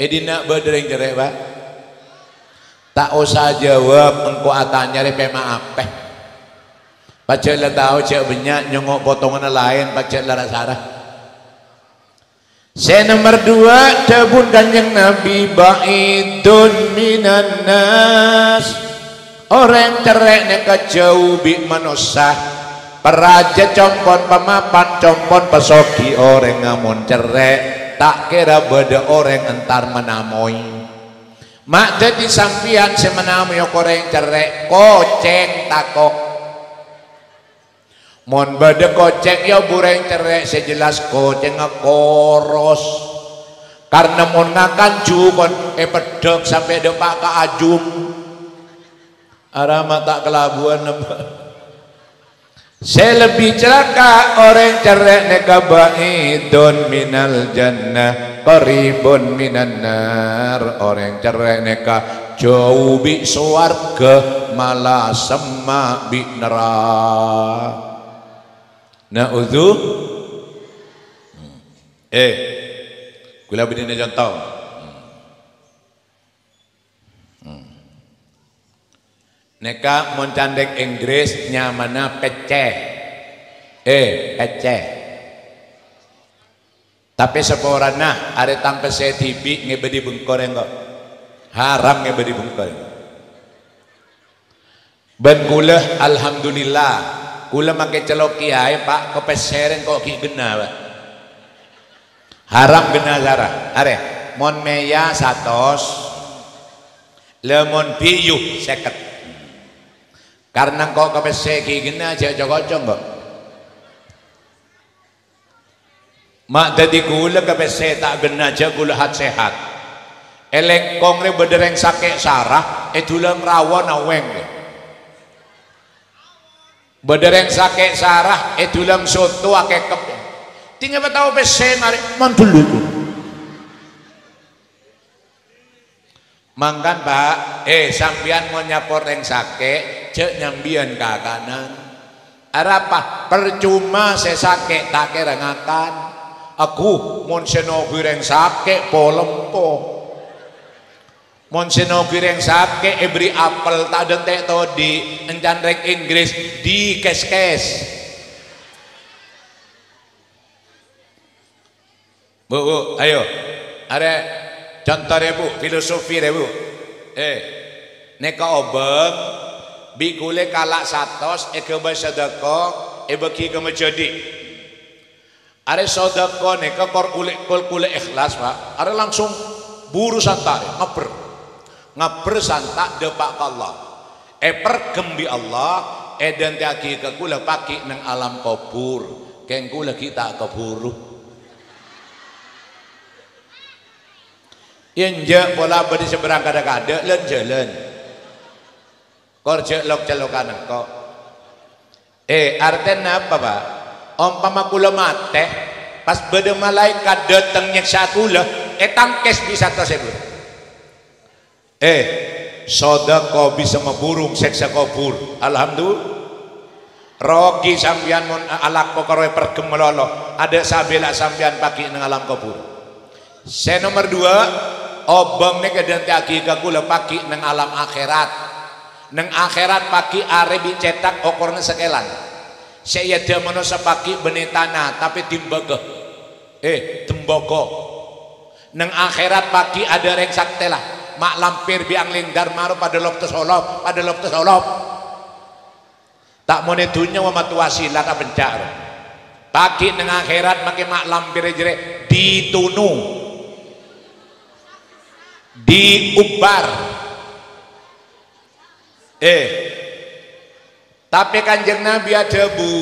Speaker 1: Ini nak berdering cerek pak Tak usah jawab engkau atanya repe maaf Baca lah tahu cek banyak nyongok potongan lain baca lah sarah. Saya nomor dua tabun kanjeng Nabi ba'idun minan nas. Orang cerek ne kejauh bi manusia. Peraja compon pemapan compon pesoki orang ngamun cerek. Tak kira beda orang entar menamoi Mak jadi sampian semenamoi orang cerek Koceng takok. Mon bade kocek ya bureng cerek sejelas kocek ngakoros karena mon ngakan jukon eh pedek sampai depak ke ajum. Arama tak kelabuan saya lebih celaka orang cerek neka baidun minal jannah qaribun minan nar. Orang cerek neka jauh bi suarga malah semak bi neraka. Na'udzu. Hmm. Eh Kula bini contoh Neka mencandek Inggris nyamana peceh Eh peceh Tapi seporana ada tanpa saya tibi ngebedi bengkoreng kok Haram ngebedi bengkoreng Ben kula alhamdulillah Kula make celok kiai pak kepeseren kok ki gena pak. Haram gena zara. Are mon meya satos lemon piyu seket. Karena kok kepese ki gena aja jogocong kok. Mak dadi kula kepese tak gena aja kula hat sehat. Eleng kongre bedereng sakit sarah, etulang rawon aweng. Badereng sakit sarah edulang soto ake kep. Tinggal tahu besen mari mantul itu. Mangkan Pak, eh sampian mau nyapor yang sakit, cek nyambian ke kanan. Apa? Percuma saya sakit tak kira ngakan. Aku mau seno goreng sakit polempo. Monsino kireng sake ebri apel tak dentek to di encanrek Inggris di kes-kes. Bu, bu, ayo. Ada contoh bu, filosofi ya bu. Eh, neka obeng, bikule kalak satos, eke sedekah, e bagi ke menjadi. Ada sodako neka kor kulit kol kulit ikhlas pak. Ada langsung buru santai, ngeper ngaper santak depak Allah e pergembi Allah e dan tiaki ke kula paki nang alam kubur keng kula kita keburu Inja pola beri seberang kada-kada len jalan. Kor jelok celokan kok. Eh artinya apa pak? Umpama kula mate pas beda malaikat datang nyeksa kula, eh tangkes bisa tersebut. Eh, sodako bisa memburung seksa kubur. Alhamdulillah. Rogi sambian mon alak pergem melolo. Ada sabila sambian pagi nang alam kubur. Saya nomor dua, obam nih kedanti akika kula pagi nang alam akhirat. Nang akhirat pagi are cetak okornya sekelan. Saya dia manusia pagi benih tanah tapi timbagah. Eh, tembogo. Nang akhirat pagi ada reng saktelah mak lampir biang linggar maru pada lop solop pada lop solop tak mau netunya wa matu wasilah tak bencar pagi neng akhirat makin mak lampir jere ditunu diubar eh tapi kanjeng Nabi ada bu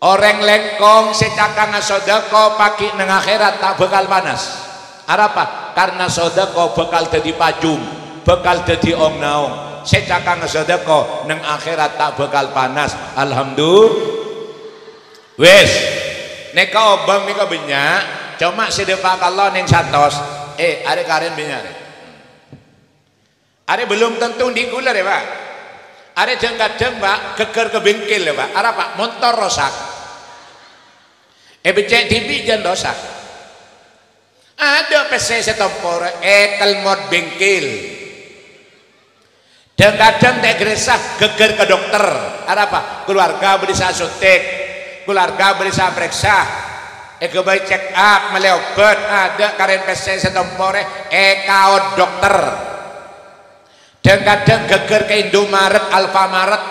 Speaker 1: orang lengkong secakang sodako pagi neng akhirat tak bakal panas apa? Karena sodako bakal jadi pajum, bakal jadi om naung. Secakang sodako neng akhirat tak bakal panas. Alhamdulillah. wes neka obang neka banyak cuma sedepak Allah neng satos eh ada karen banyak ada belum tentu di gula ya pak? Ada kadang pak keker ke bengkel ya pak. Ada pak motor rosak. Eh becek TV jangan rosak. Ada PC setompor eh kelmot bengkel. Dan kadang tak geresah geger ke dokter. Ada apa keluarga bisa suntik keluarga bisa periksa eh baik check up meli obat ada karen PC setompore eh kau dokter. Dan kadang geger ke Indomaret Alfamaret.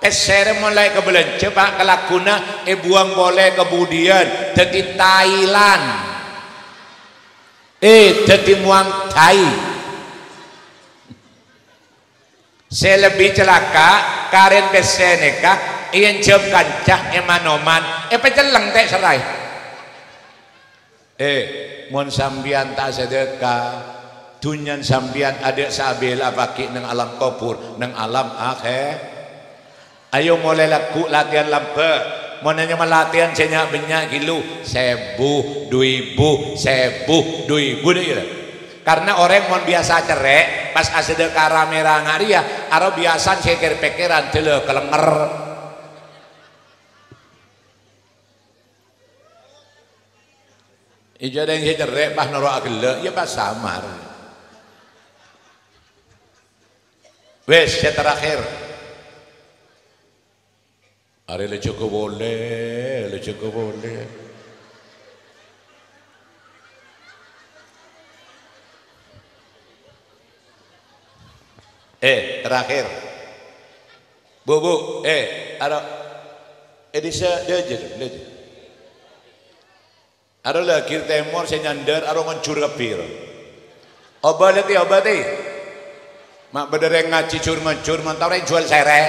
Speaker 1: PCR mulai ke belanja pak kelakuna eh buang boleh kemudian jadi Thailand. Eh jadi muang Thai. Saya lebih celaka karen peseneka iyan jam kancah emanoman. Eh peceleng teh serai eh mon sambian tak sedekah. Dunyan sambian ada sabila baki nang alam kubur nang alam akhir. Ayo mulai laku latihan lampe mau nanya latihan saya banyak gilu. Sebu dua ibu sebu dua ibu deh karena orang mau biasa cerek pas asede karamera ngaria aro biasa ceker pekeran tele kelenger Ijo ada yang cerek pas noro agele ya pas samar wes saya terakhir Are le cukup boleh, le cukup boleh. Eh, terakhir. Bu, bu, eh, ada edisa dia aja, dia aja. Ada lagi temor saya nyandar, ada ngancur kepir. Obat itu obat itu. Mak bedereng ngaji cur ngancur, mantau jual sere.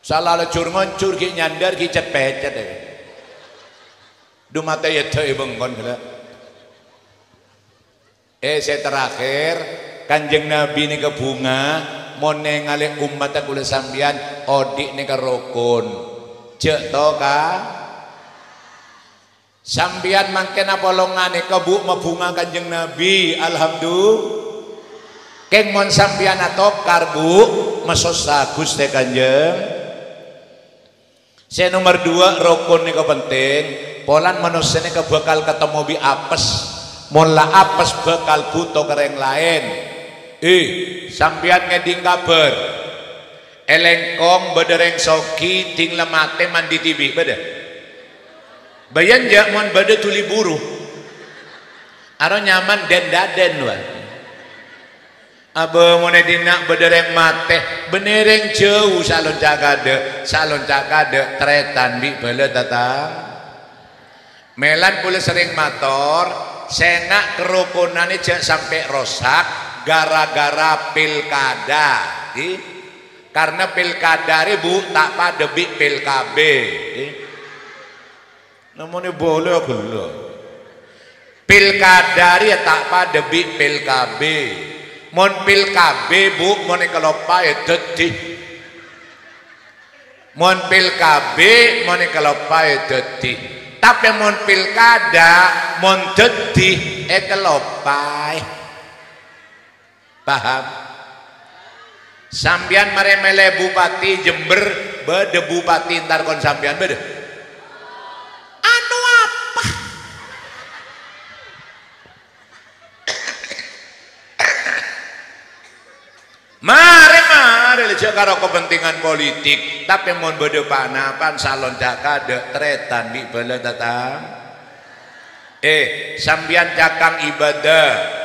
Speaker 1: Salah le cur ngancur ki nyandar ki cepet cepet. Du mata ya tuh ibang kon Eh saya terakhir Kanjeng Nabi ini ke bunga mau nengali umat aku sambian odik nih ke rukun cek to ka sambian mangken apolongane ke bu bunga kanjeng Nabi alhamdulillah. Keng mon sambian atau karbu mesos sagus teh kanjeng. Saya nomor dua rukun nih penting. Polan manusia nih bakal ketemu bi apes. Mola apes bakal butuh kereng lain. Eh sampian ngeding kabar. Elengkong bedereng soki ting lemate mandi tibi beda bayan jak mon beda tuli buru aro nyaman den daden wa Aba mau dina bedereng mate benereng jauh salon cagade salon cagade tretan bi bela datang melan pula sering motor sengak kerukunan ini sampai rosak gara-gara pilkada eh? karena pilkada ribu tak pada bi pilkabe? Namanya boleh aku lo pilkada ya tak pada bi pilkabe. Mon pilkabe bu mon kelopa ya deti mon pilkabe mon kelopa ya deti tapi mon pilkada mon deti e kelopai paham? Sambian maremele bupati Jember bede bupati ntar kon sambian bede anu apa mari leja karo kepentingan politik tapi mau bede panapan salon jakade tretan di bela datang eh sambian cakang ibadah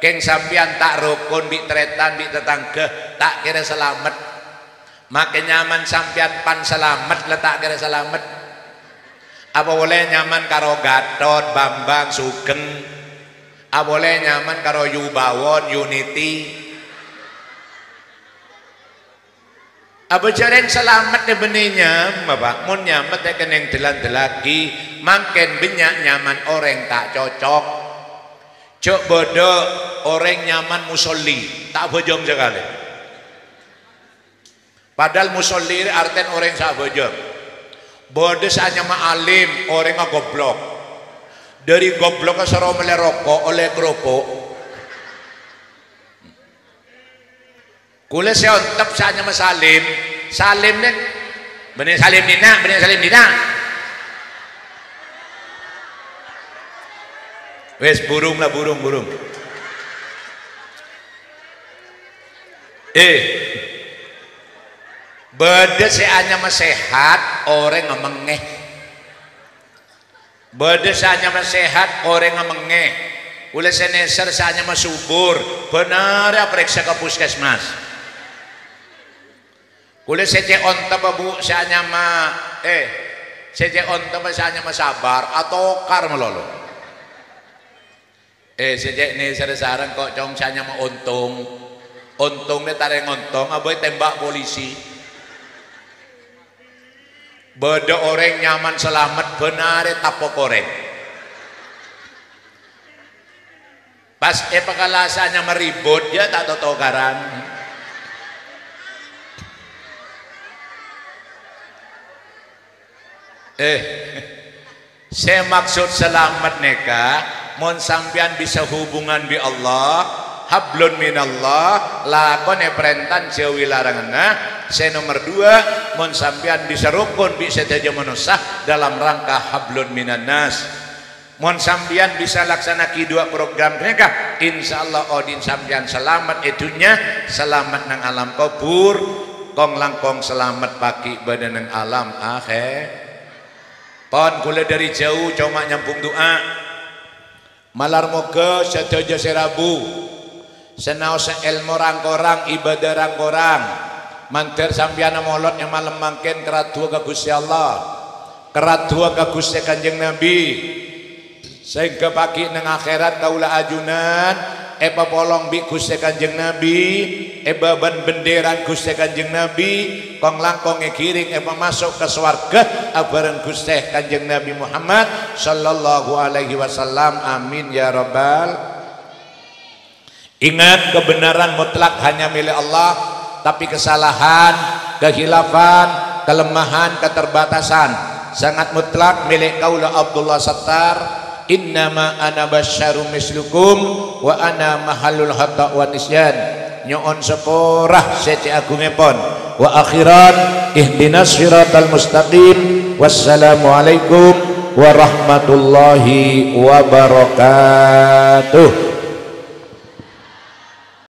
Speaker 1: Keng sampian tak rukun di tretan di tetangga tak kira selamat. Makin nyaman sampian pan selamat letak kira selamat. Apa boleh nyaman karo Gatot, Bambang, Sugeng. Apa boleh nyaman karo Yubawon, Unity. Apa jaren selamat di benihnya, Bapak? Mun nyaman ya keneng delan-delagi, makin banyak nyaman orang tak cocok. Cok bodoh orang nyaman musolli tak bojong sekali. Padahal musolli artinya orang sak bojong. bodes hanya ma'alim orang goblok dari goblok ke soro meleroko oleh kerupuk kule saya ontep hanya masalim salim nih bener salim dina bener salim dina wes burung lah burung burung eh Beda hanya mesehat orang ngemengeh. Beda hanya mesehat orang ngemengeh. Ule seneser hanya masubur. Benar ya periksa ke puskesmas. Ule sece onta babu hanya ma eh sece onta hanya sabar atau kar melolo. Eh sejak ini sarang kok cong hanya ma untung. Untungnya tarik untung, abai tembak polisi. Beda orang nyaman selamat benar tapo koreng. Pas e pekalasanya meribut ya tak tahu karan. Eh, saya maksud selamat neka, mon sampian bisa hubungan bi Allah, hablun minallah lakon jauhi larangan saya nomor dua mon sampian bisa rukun bisa saja menusah dalam rangka hablun minanas mon sampian bisa laksana dua program mereka insya Allah odin sampian selamat itunya selamat nang alam kubur kong langkong selamat pagi badan nang alam akhir pon kula dari jauh cuma nyampung doa. Malar moga sedaja serabu senau ilmu rangkorang ibadah rangkorang. Mantir sampiana molot yang malam mangkin keradua ke Gusti Allah. Keradua ke Gusti Kanjeng Nabi. Sehingga pagi neng akhirat kaula ajunan eba polong bi Gusti Kanjeng Nabi eba ban benderan Gusti Kanjeng Nabi kong langkong kiring eba masuk ke swarga abaran Gusti Kanjeng Nabi Muhammad sallallahu alaihi wasallam. Amin ya rabbal. Ingat kebenaran mutlak hanya milik Allah Tapi kesalahan, kehilafan, kelemahan, keterbatasan Sangat mutlak milik kaulah Abdullah Sattar Innama ana basyarum mislukum Wa ana mahalul hatta wa nisyan. Nyoon seporah seci agungipun Wa akhiran ihdinas siratal mustaqim. Wassalamualaikum warahmatullahi wabarakatuh